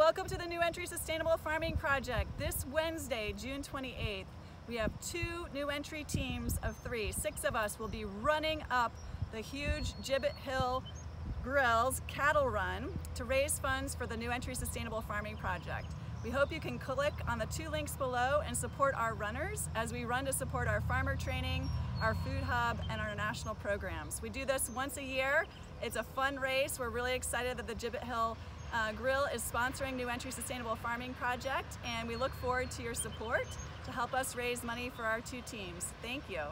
welcome to the New Entry Sustainable Farming Project. This Wednesday, June 28th, we have two new entry teams of three. Six of us will be running up the huge Gibbet Hill Grills cattle run to raise funds for the New Entry Sustainable Farming Project. We hope you can click on the two links below and support our runners as we run to support our farmer training, our food hub, and our national programs. We do this once a year. It's a fun race. We're really excited that the Gibbet Hill uh, Grill is sponsoring New Entry Sustainable Farming Project and we look forward to your support to help us raise money for our two teams. Thank you.